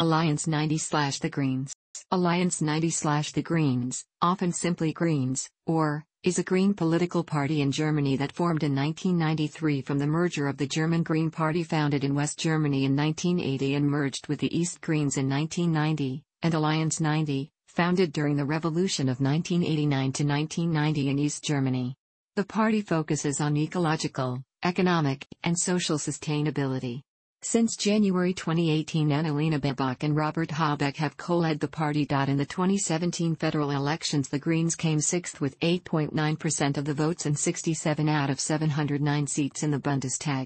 Alliance 90 slash the Greens. Alliance 90 slash the Greens, often simply Greens, or, is a Green political party in Germany that formed in 1993 from the merger of the German Green Party founded in West Germany in 1980 and merged with the East Greens in 1990, and Alliance 90, founded during the revolution of 1989 to 1990 in East Germany. The party focuses on ecological, economic, and social sustainability. Since January 2018 Annalena Baerbock and Robert Habeck have co-led the party. In the 2017 federal elections the Greens came sixth with 8.9% of the votes and 67 out of 709 seats in the Bundestag.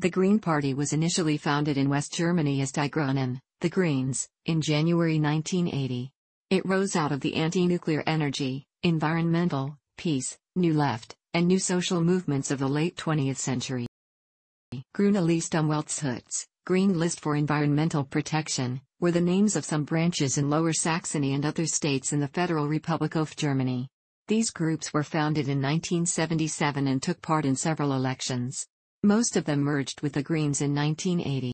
The Green Party was initially founded in West Germany as Die Grünen, the Greens, in January 1980. It rose out of the anti-nuclear energy, environmental, peace, New Left, and New Social movements of the late 20th century. Grüne List Umweltschutz, Green List for Environmental Protection, were the names of some branches in Lower Saxony and other states in the Federal Republic of Germany. These groups were founded in 1977 and took part in several elections. Most of them merged with the Greens in 1980.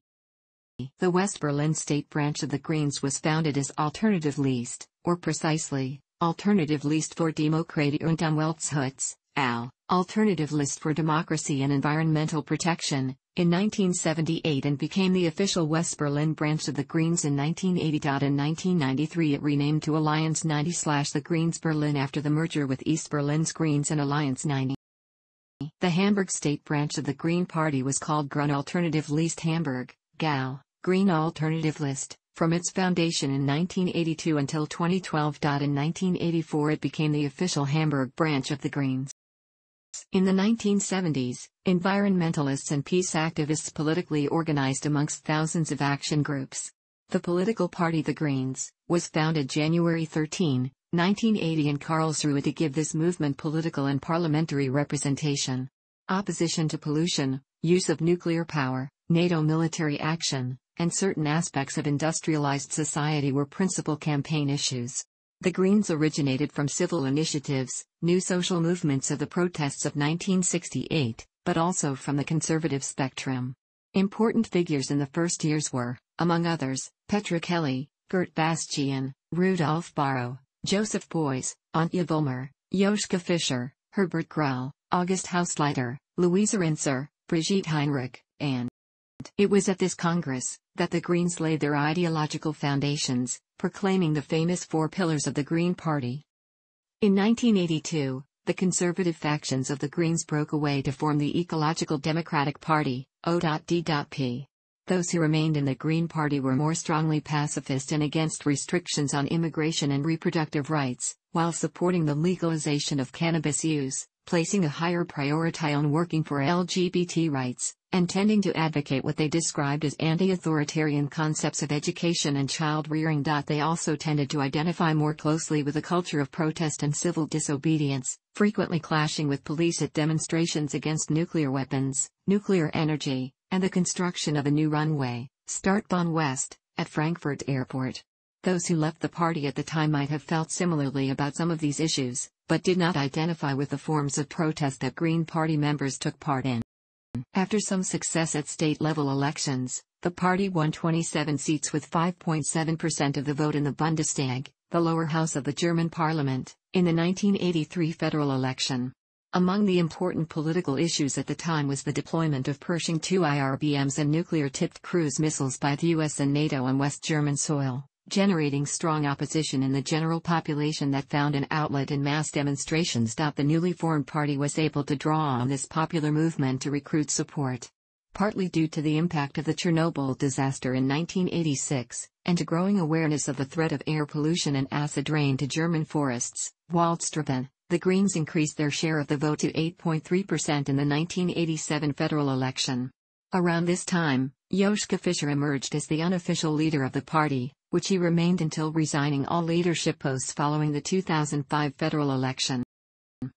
The West Berlin state branch of the Greens was founded as Alternative List, or precisely, Alternative List for Demokratie und Umweltschutz, AL, Alternative List for Democracy and Environmental Protection, in 1978 and became the official West Berlin branch of the Greens in 1980. In 1993 it renamed to Alliance 90 The Greens Berlin after the merger with East Berlin's Greens and Alliance 90. The Hamburg state branch of the Green Party was called Grün Alternative List Hamburg, GAL, Green Alternative List, from its foundation in 1982 until 2012. In 1984 it became the official Hamburg branch of the Greens. In the 1970s, environmentalists and peace activists politically organized amongst thousands of action groups. The political party The Greens was founded January 13, 1980 in Karlsruhe to give this movement political and parliamentary representation. Opposition to pollution, use of nuclear power, NATO military action, and certain aspects of industrialized society were principal campaign issues. The Greens originated from civil initiatives, new social movements of the protests of 1968, but also from the conservative spectrum. Important figures in the first years were, among others, Petra Kelly, Gert Bastian, Rudolf Bahro, Joseph Beuys, Antje Vollmer, Joschka Fischer, Herbert Grell, August Hausleiter, Luise Rinser, Brigitte Heinrich, and it was at this Congress that the Greens laid their ideological foundations, proclaiming the famous four pillars of the Green Party. In 1982, the conservative factions of the Greens broke away to form the Ecological Democratic Party, O.D.P. Those who remained in the Green Party were more strongly pacifist and against restrictions on immigration and reproductive rights, while supporting the legalization of cannabis use, placing a higher priority on working for LGBT rights, and tending to advocate what they described as anti-authoritarian concepts of education and child rearing. They also tended to identify more closely with a culture of protest and civil disobedience, frequently clashing with police at demonstrations against nuclear weapons, nuclear energy, and the construction of a new runway, Startbahn West, at Frankfurt Airport. Those who left the party at the time might have felt similarly about some of these issues, but did not identify with the forms of protest that Green Party members took part in. After some success at state-level elections, the party won 27 seats with 5.7% of the vote in the Bundestag, the lower house of the German parliament, in the 1983 federal election. Among the important political issues at the time was the deployment of Pershing II IRBMs and nuclear-tipped cruise missiles by the US and NATO on West German soil generating strong opposition in the general population that found an outlet in mass demonstrations. The newly formed party was able to draw on this popular movement to recruit support. Partly due to the impact of the Chernobyl disaster in 1986, and to growing awareness of the threat of air pollution and acid rain to German forests, Waldsterben, the Greens increased their share of the vote to 8.3% in the 1987 federal election. Around this time, Joschka Fischer emerged as the unofficial leader of the party, which he remained until resigning all leadership posts following the 2005 federal election.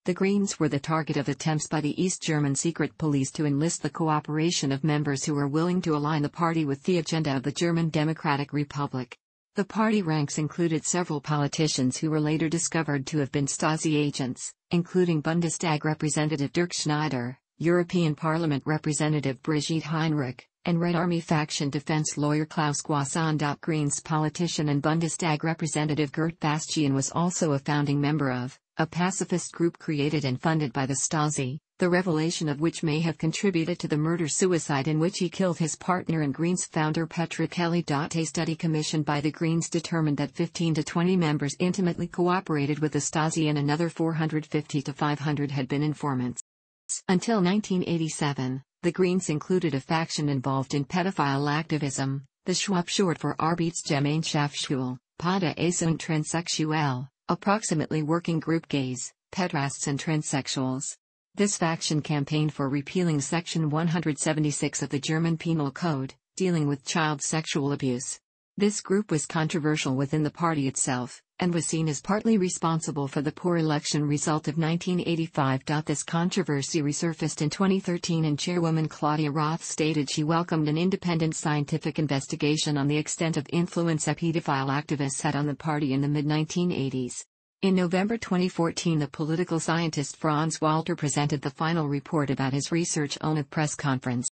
The Greens were the target of attempts by the East German secret police to enlist the cooperation of members who were willing to align the party with the agenda of the German Democratic Republic. The party ranks included several politicians who were later discovered to have been Stasi agents, including Bundestag Representative Dirk Schneider, European Parliament Representative Brigitte Heinrich, and Red Army faction defense lawyer Klaus Croissant. Greens politician and Bundestag representative Gert Bastian was also a founding member of a pacifist group created and funded by the Stasi, the revelation of which may have contributed to the murder-suicide in which he killed his partner and Greens founder Petra Kelly. A study commissioned by the Greens determined that 15 to 20 members intimately cooperated with the Stasi and another 450 to 500 had been informants. Until 1987, the Greens included a faction involved in pedophile activism, the Schwab short for Arbeitsgemeinschaft Pada und Transsexuell, approximately working group gays, pederasts and transsexuals. This faction campaigned for repealing Section 176 of the German Penal Code, dealing with child sexual abuse. This group was controversial within the party itself, and was seen as partly responsible for the poor election result of 1985. This controversy resurfaced in 2013 and chairwoman Claudia Roth stated she welcomed an independent scientific investigation on the extent of influence a pedophile activists had on the party in the mid-1980s. In November 2014 the political scientist Franz Walter presented the final report about his research on a press conference.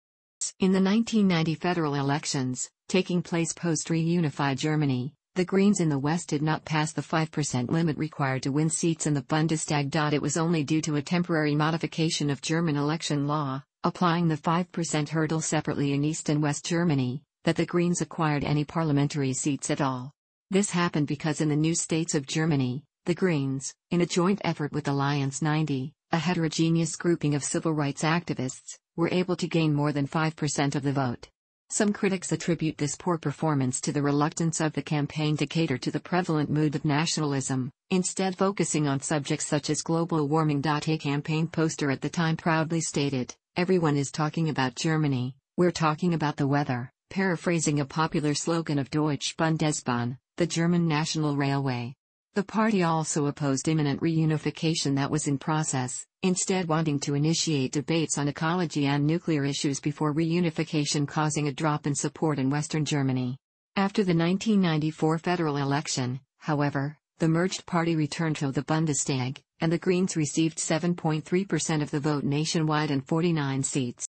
In the 1990 federal elections, taking place post-reunified Germany, the Greens in the West did not pass the 5% limit required to win seats in the Bundestag. It was only due to a temporary modification of German election law, applying the 5% hurdle separately in East and West Germany, that the Greens acquired any parliamentary seats at all. This happened because in the new states of Germany, the Greens, in a joint effort with Alliance 90, a heterogeneous grouping of civil rights activists, were able to gain more than 5% of the vote. Some critics attribute this poor performance to the reluctance of the campaign to cater to the prevalent mood of nationalism, instead focusing on subjects such as global warming. A campaign poster at the time proudly stated, Everyone is talking about Germany, we're talking about the weather, paraphrasing a popular slogan of Deutsche Bundesbahn, the German National Railway. The party also opposed imminent reunification that was in process, instead wanting to initiate debates on ecology and nuclear issues before reunification causing a drop in support in Western Germany. After the 1994 federal election, however, the merged party returned to the Bundestag, and the Greens received 7.3% of the vote nationwide and 49 seats.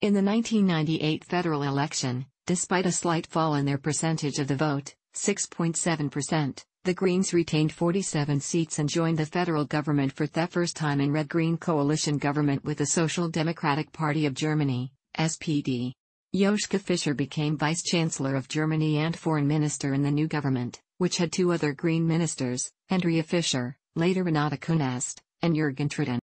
In the 1998 federal election, despite a slight fall in their percentage of the vote, 6.7%, the Greens retained 47 seats and joined the federal government for the first time in red-green coalition government with the Social Democratic Party of Germany, SPD. Joschka Fischer became vice-chancellor of Germany and foreign minister in the new government, which had two other Green ministers, Andrea Fischer, later Renate Künast, and Jürgen Trittin.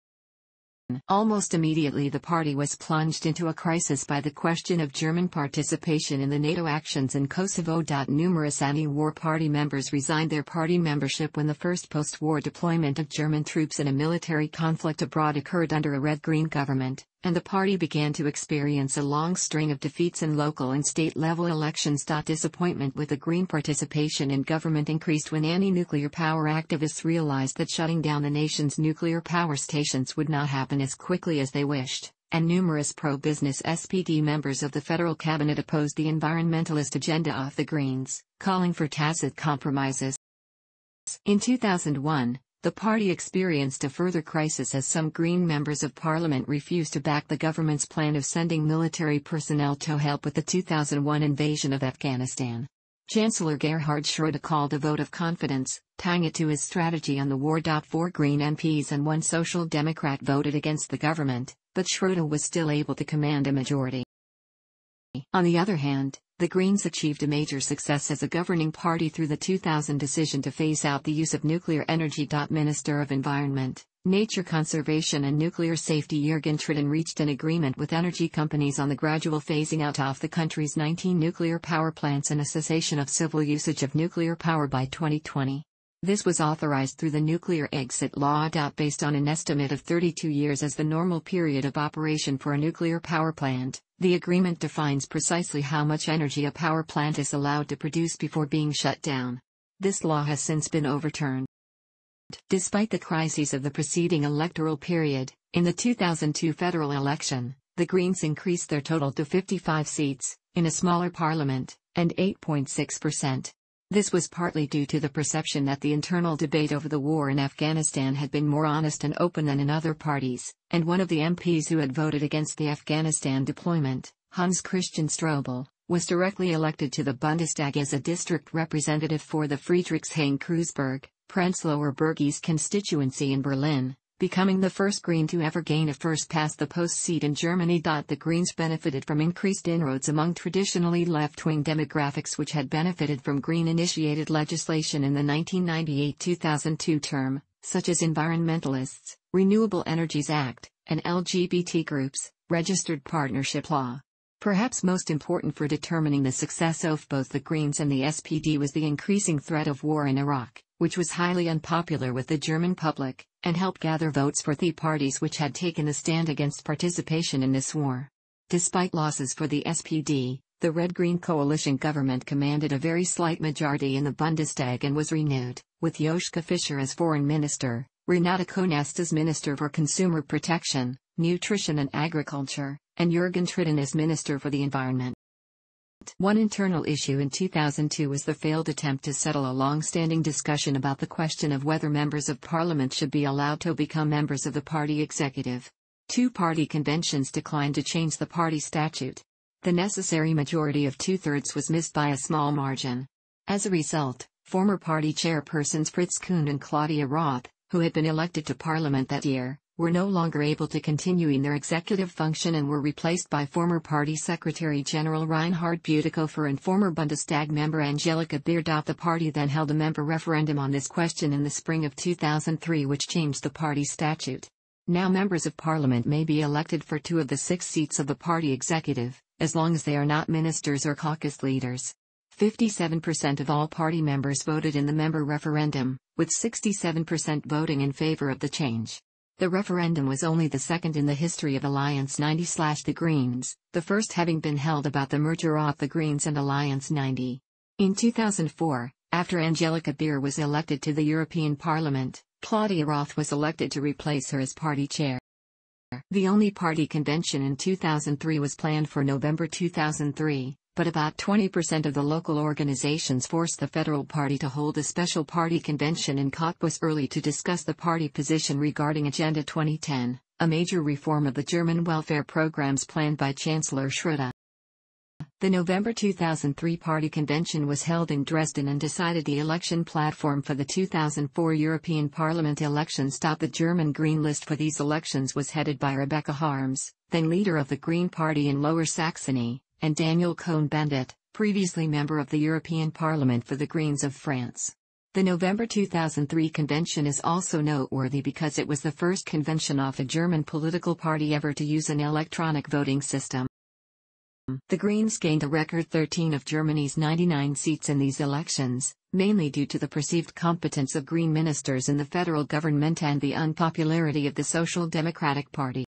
Almost immediately the party was plunged into a crisis by the question of German participation in the NATO actions in Kosovo. Numerous anti-war party members resigned their party membership when the first post-war deployment of German troops in a military conflict abroad occurred under a red-green government, and the party began to experience a long string of defeats in local and state-level elections. Disappointment with the Green participation in government increased when anti-nuclear power activists realized that shutting down the nation's nuclear power stations would not happen as quickly as they wished, and numerous pro-business SPD members of the federal cabinet opposed the environmentalist agenda of the Greens, calling for tacit compromises. In 2001, the party experienced a further crisis as some Green members of parliament refused to back the government's plan of sending military personnel to help with the 2001 invasion of Afghanistan. Chancellor Gerhard Schröder called a vote of confidence, tying it to his strategy on the war. Four Green MPs and one Social Democrat voted against the government, but Schröder was still able to command a majority. On the other hand, the Greens achieved a major success as a governing party through the 2000 decision to phase out the use of nuclear energy. Minister of Environment, Nature Conservation and Nuclear Safety Jürgen Trittin reached an agreement with energy companies on the gradual phasing out of the country's 19 nuclear power plants and a cessation of civil usage of nuclear power by 2020. This was authorized through the Nuclear Exit Law. Based on an estimate of 32 years as the normal period of operation for a nuclear power plant, the agreement defines precisely how much energy a power plant is allowed to produce before being shut down. This law has since been overturned. Despite the crises of the preceding electoral period, in the 2002 federal election, the Greens increased their total to 55 seats, in a smaller parliament, and 8.6%. This was partly due to the perception that the internal debate over the war in Afghanistan had been more honest and open than in other parties, and one of the MPs who had voted against the Afghanistan deployment, Hans Christian Ströbele, was directly elected to the Bundestag as a district representative for the Friedrichshain-Kreuzberg, Prenzlauer Berg's constituency in Berlin, becoming the first Green to ever gain a first-past-the-post seat in Germany. The Greens benefited from increased inroads among traditionally left-wing demographics which had benefited from Green-initiated legislation in the 1998-2002 term, such as environmentalists, Renewable Energies Act, and LGBT groups, registered partnership law. Perhaps most important for determining the success of both the Greens and the SPD was the increasing threat of war in Iraq, which was highly unpopular with the German public, and helped gather votes for the parties which had taken a stand against participation in this war. Despite losses for the SPD, the Red-Green coalition government commanded a very slight majority in the Bundestag and was renewed, with Joschka Fischer as foreign minister, Renate Künast as minister for consumer protection, nutrition and agriculture, and Jürgen Trittin as Minister for the Environment. One internal issue in 2002 was the failed attempt to settle a long-standing discussion about the question of whether members of parliament should be allowed to become members of the party executive. Two party conventions declined to change the party statute. The necessary majority of two-thirds was missed by a small margin. As a result, former party chairpersons Fritz Kuhn and Claudia Roth, who had been elected to parliament that year, were no longer able to continue in their executive function and were replaced by former Party Secretary General Reinhard Bütikofer and former Bundestag member Angelika Beer. The party then held a member referendum on this question in the spring of 2003 which changed the party statute. Now members of parliament may be elected for two of the six seats of the party executive, as long as they are not ministers or caucus leaders. 57% of all party members voted in the member referendum, with 67% voting in favor of the change. The referendum was only the second in the history of Alliance 90 The Greens, the first having been held about the merger of the Greens and Alliance 90. In 2004, after Angelika Beer was elected to the European Parliament, Claudia Roth was elected to replace her as party chair. The only party convention in 2003 was planned for November 2003, but about 20% of the local organizations forced the federal party to hold a special party convention in Cottbus early to discuss the party position regarding Agenda 2010, a major reform of the German welfare programs planned by Chancellor Schröder. The November 2003 party convention was held in Dresden and decided the election platform for the 2004 European Parliament elections. The German Green list for these elections was headed by Rebecca Harms, then leader of the Green Party in Lower Saxony, and Daniel Cohn-Bendit, previously member of the European Parliament for the Greens of France. The November 2003 convention is also noteworthy because it was the first convention of a German political party ever to use an electronic voting system. The Greens gained a record 13 of Germany's 99 seats in these elections, mainly due to the perceived competence of Green ministers in the federal government and the unpopularity of the Social Democratic Party.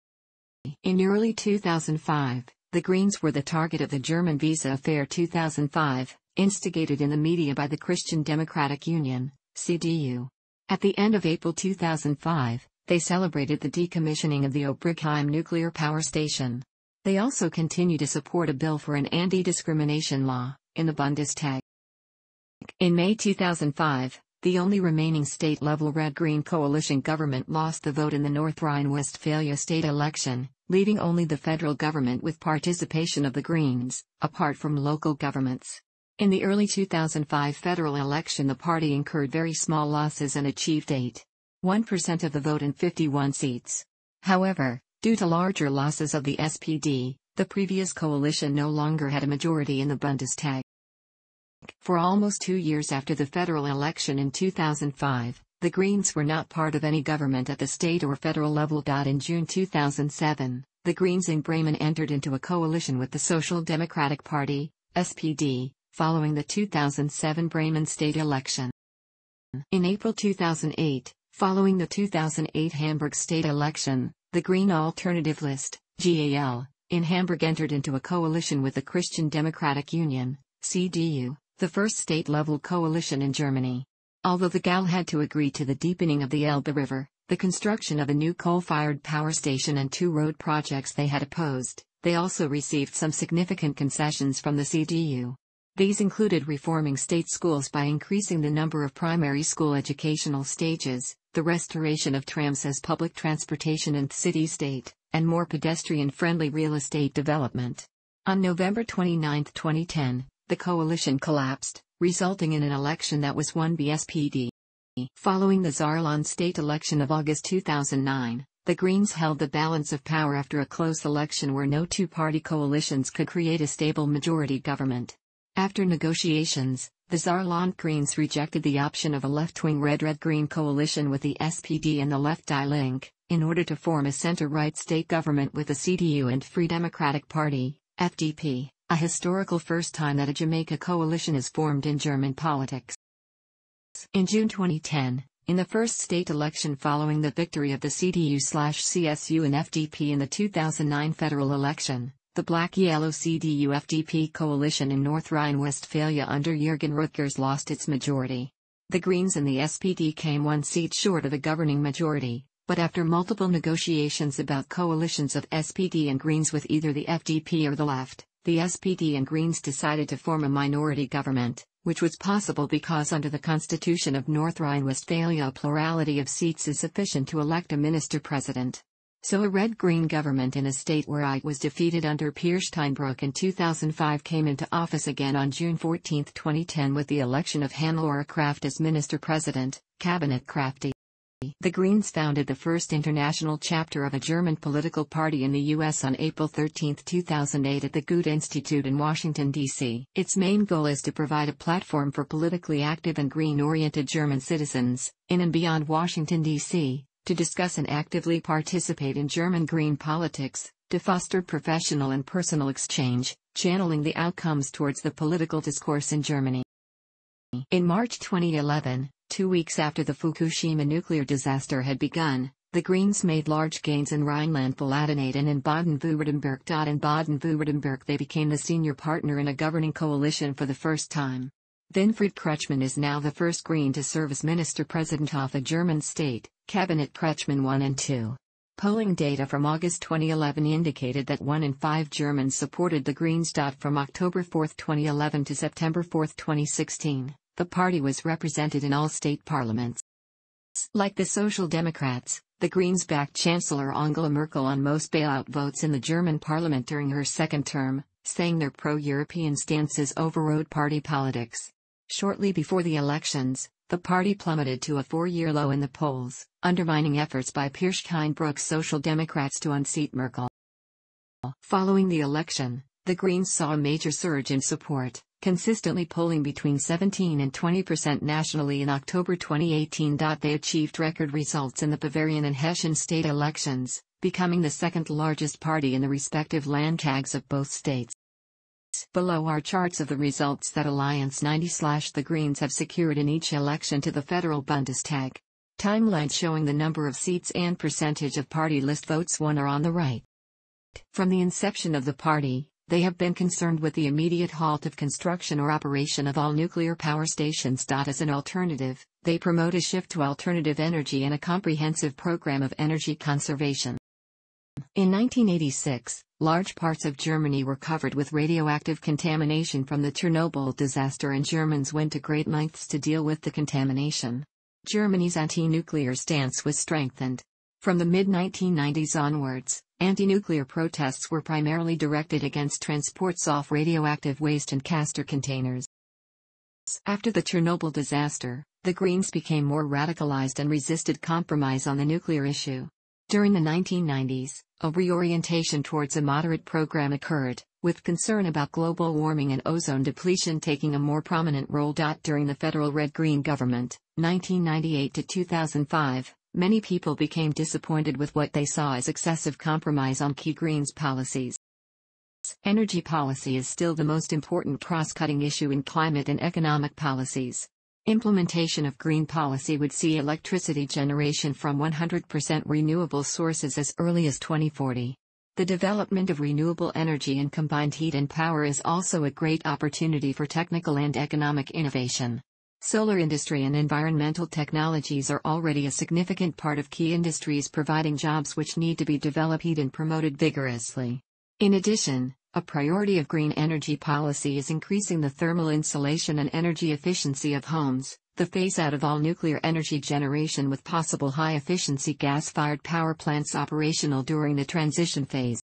In early 2005, the Greens were the target of the German Visa Affair 2005, instigated in the media by the Christian Democratic Union, CDU. At the end of April 2005, they celebrated the decommissioning of the Obrigheim nuclear power station. They also continue to support a bill for an anti discrimination law, in the Bundestag. In May 2005, the only remaining state level red green coalition government lost the vote in the North Rhine Westphalia state election, leaving only the federal government with participation of the Greens, apart from local governments. In the early 2005 federal election, the party incurred very small losses and achieved 8.1% of the vote in 51 seats. However, due to larger losses of the SPD, the previous coalition no longer had a majority in the Bundestag. For almost two years after the federal election in 2005, the Greens were not part of any government at the state or federal level. In June 2007, the Greens in Bremen entered into a coalition with the Social Democratic Party, SPD, following the 2007 Bremen state election. In April 2008, following the 2008 Hamburg state election, the Green Alternative List, GAL, in Hamburg entered into a coalition with the Christian Democratic Union, CDU, the first state level coalition in Germany. Although the GAL had to agree to the deepening of the Elbe River, the construction of a new coal-fired power station and two road projects they had opposed, they also received some significant concessions from the CDU. These included reforming state schools by increasing the number of primary school educational stages, the restoration of trams as public transportation in the city-state, and more pedestrian-friendly real estate development. On November 29, 2010, the coalition collapsed, resulting in an election that was won by SPD. Following the Saarland state election of August 2009, the Greens held the balance of power after a close election where no two-party coalitions could create a stable majority government. After negotiations, the Saarland Greens rejected the option of a left-wing red-red-green coalition with the SPD and the Left Die Link, in order to form a center-right state government with the CDU and Free Democratic Party, FDP, a historical first time that a Jamaica coalition is formed in German politics. In June 2010, in the first state election following the victory of the CDU-CSU and FDP in the 2009 federal election, the Black-Yellow CDU-FDP coalition in North Rhine-Westphalia under Jürgen Rüttgers lost its majority. The Greens and the SPD came one seat short of a governing majority, but after multiple negotiations about coalitions of SPD and Greens with either the FDP or the left, the SPD and Greens decided to form a minority government, which was possible because under the Constitution of North Rhine-Westphalia a plurality of seats is sufficient to elect a minister-president. So a red-green government in a state where I was defeated under Peer Steinbrück in 2005 came into office again on June 14, 2010 with the election of Hannelore Kraft as minister-president, Cabinet Crafty. The Greens founded the first international chapter of a German political party in the U.S. on April 13, 2008 at the Goethe Institute in Washington, D.C. Its main goal is to provide a platform for politically active and green-oriented German citizens, in and beyond Washington, D.C., to discuss and actively participate in German green politics, to foster professional and personal exchange, channeling the outcomes towards the political discourse in Germany. In March 2011, two weeks after the Fukushima nuclear disaster had begun, the Greens made large gains in Rhineland-Palatinate and in Baden-Württemberg. In Baden-Württemberg they became the senior partner in a governing coalition for the first time. Winfried Kretschmann is now the first Green to serve as minister-president of a German state, Cabinet Kretschmann 1 and 2. Polling data from August 2011 indicated that 1 in 5 Germans supported the Greens. From October 4, 2011 to September 4, 2016, the party was represented in all state parliaments. Like the Social Democrats, the Greens backed Chancellor Angela Merkel on most bailout votes in the German parliament during her second term, saying their pro-European stances overrode party politics. Shortly before the elections, the party plummeted to a four-year low in the polls, undermining efforts by Peer Steinbrück's Social Democrats to unseat Merkel. Following the election, the Greens saw a major surge in support, consistently polling between 17 and 20 percent nationally in October 2018. They achieved record results in the Bavarian and Hessian state elections, becoming the second largest party in the respective landtags of both states. Below are charts of the results that Alliance 90-The Greens have secured in each election to the federal Bundestag. Timelines showing the number of seats and percentage of party list votes won are on the right. From the inception of the party, they have been concerned with the immediate halt of construction or operation of all nuclear power stations. As an alternative, they promote a shift to alternative energy and a comprehensive program of energy conservation. In 1986, large parts of Germany were covered with radioactive contamination from the Chernobyl disaster and Germans went to great lengths to deal with the contamination. Germany's anti-nuclear stance was strengthened. From the mid-1990s onwards, anti-nuclear protests were primarily directed against transports of radioactive waste and castor containers. After the Chernobyl disaster, the Greens became more radicalized and resisted compromise on the nuclear issue. During the 1990s, a reorientation towards a moderate program occurred, with concern about global warming and ozone depletion taking a more prominent role. During the federal red-green government, 1998 to 2005, many people became disappointed with what they saw as excessive compromise on key Greens policies. Energy policy is still the most important cross-cutting issue in climate and economic policies. Implementation of green policy would see electricity generation from 100% renewable sources as early as 2040. The development of renewable energy and combined heat and power is also a great opportunity for technical and economic innovation. Solar industry and environmental technologies are already a significant part of key industries providing jobs which need to be developed and promoted vigorously. In addition, a priority of green energy policy is increasing the thermal insulation and energy efficiency of homes, the phase out of all nuclear energy generation with possible high efficiency gas fired power plants operational during the transition phase.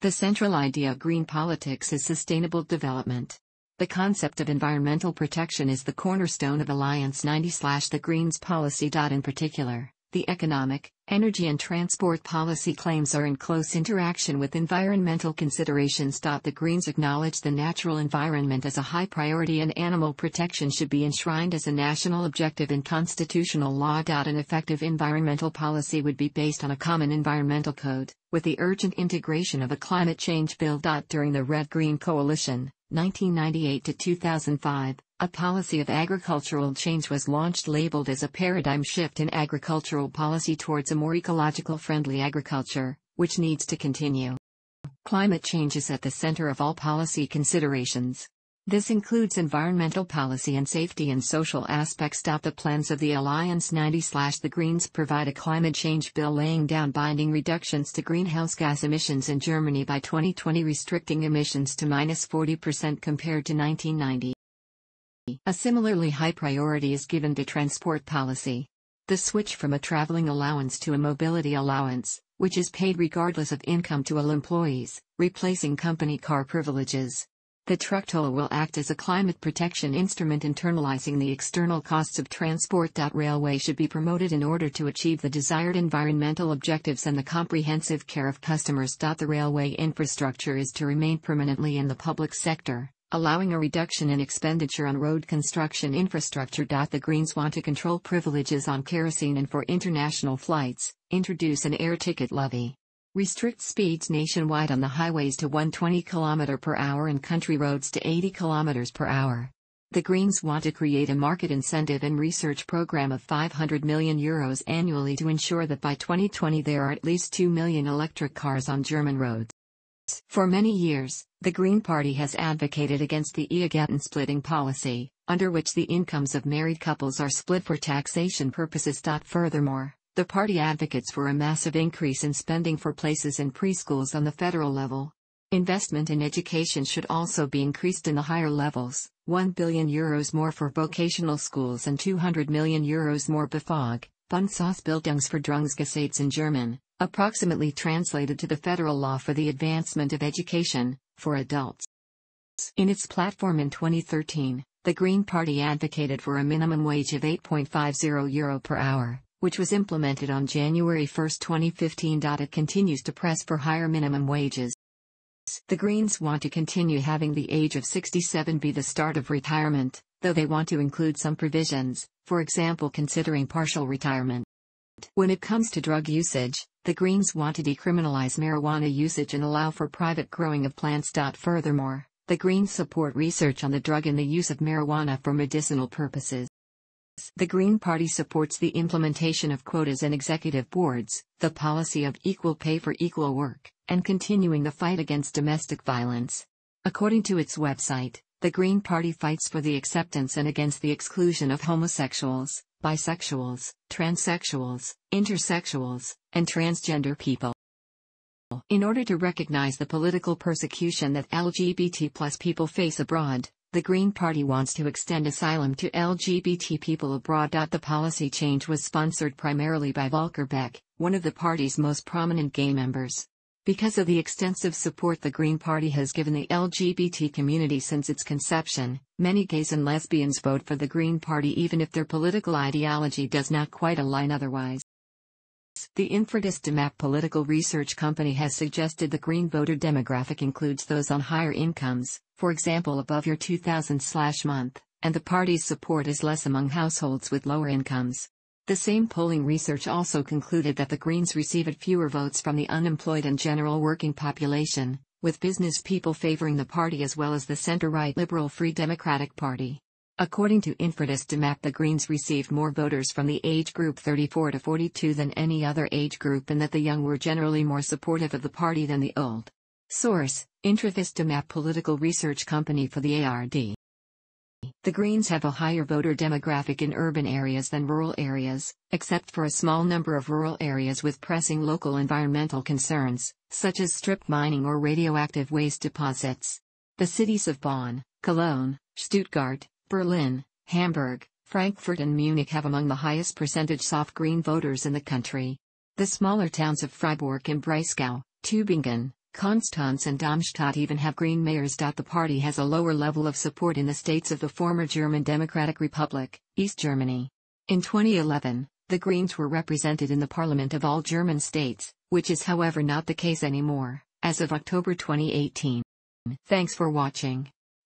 The central idea of green politics is sustainable development. The concept of environmental protection is the cornerstone of Alliance 90-The Greens policy. In particular, the economic, energy and transport policy claims are in close interaction with environmental considerations. The Greens acknowledge the natural environment as a high priority and animal protection should be enshrined as a national objective in constitutional law. An effective environmental policy would be based on a common environmental code, with the urgent integration of a climate change bill. During the Red Green Coalition, 1998 to 2005, a policy of agricultural change was launched labeled as a paradigm shift in agricultural policy towards a more ecological friendly agriculture, which needs to continue. Climate change is at the center of all policy considerations. This includes environmental policy and safety and social aspects. The plans of the Alliance 90-The Greens provide a climate change bill laying down binding reductions to greenhouse gas emissions in Germany by 2020 restricting emissions to minus 40% compared to 1990. A similarly high priority is given to transport policy. The switch from a traveling allowance to a mobility allowance, which is paid regardless of income to all employees, replacing company car privileges. The truck toll will act as a climate protection instrument internalizing the external costs of transport. Railway should be promoted in order to achieve the desired environmental objectives and the comprehensive care of customers. The railway infrastructure is to remain permanently in the public sector, allowing a reduction in expenditure on road construction infrastructure. The Greens want to control privileges on kerosene and for international flights, introduce an air ticket levy. Restrict speeds nationwide on the highways to 120 km per hour and country roads to 80 km per hour. The Greens want to create a market incentive and research program of 500 million euros annually to ensure that by 2020 there are at least 2 million electric cars on German roads. For many years, the Green Party has advocated against the Ehegatten splitting policy, under which the incomes of married couples are split for taxation purposes. Furthermore, the party advocates for a massive increase in spending for places in preschools on the federal level. Investment in education should also be increased in the higher levels, 1 billion euros more for vocational schools and 200 million euros more for BAföG, Bundesausbildungsförderungsgesetz in German, approximately translated to the federal law for the advancement of education, for adults. In its platform in 2013, the Green Party advocated for a minimum wage of 8.50 euro per hour which was implemented on January 1, 2015. It continues to press for higher minimum wages. The Greens want to continue having the age of 67 be the start of retirement, though they want to include some provisions, for example, considering partial retirement. When it comes to drug usage, the Greens want to decriminalize marijuana usage and allow for private growing of plants. Furthermore, the Greens support research on the drug and the use of marijuana for medicinal purposes. The Green Party supports the implementation of quotas in executive boards, the policy of equal pay for equal work, and continuing the fight against domestic violence. According to its website, the Green Party fights for the acceptance and against the exclusion of homosexuals, bisexuals, transsexuals, intersexuals, and transgender people. In order to recognize the political persecution that LGBT people face abroad, the Green Party wants to extend asylum to LGBT people abroad. The policy change was sponsored primarily by Volker Beck, one of the party's most prominent gay members. Because of the extensive support the Green Party has given the LGBT community since its conception, many gays and lesbians vote for the Green Party even if their political ideology does not quite align otherwise. The Infratest dimap political research company has suggested the Green voter demographic includes those on higher incomes, for example above your 2000 slash month, and the party's support is less among households with lower incomes. The same polling research also concluded that the Greens received fewer votes from the unemployed and general working population, with business people favoring the party as well as the center-right Liberal Free Democratic Party. According to Infratest dimap the Greens received more voters from the age group 34 to 42 than any other age group and that the young were generally more supportive of the party than the old. Source, Infratest dimap political research company for the ARD. The Greens have a higher voter demographic in urban areas than rural areas, except for a small number of rural areas with pressing local environmental concerns, such as strip mining or radioactive waste deposits. The cities of Bonn, Cologne, Stuttgart, Berlin, Hamburg, Frankfurt and Munich have among the highest percentage soft green voters in the country. The smaller towns of Freiburg and Breisgau, Tübingen, Konstanz and Darmstadt even have green mayors. The party has a lower level of support in the states of the former German Democratic Republic, East Germany. In 2011, the Greens were represented in the parliament of all German states, which is however not the case anymore, as of October 2018. Thanks for watching.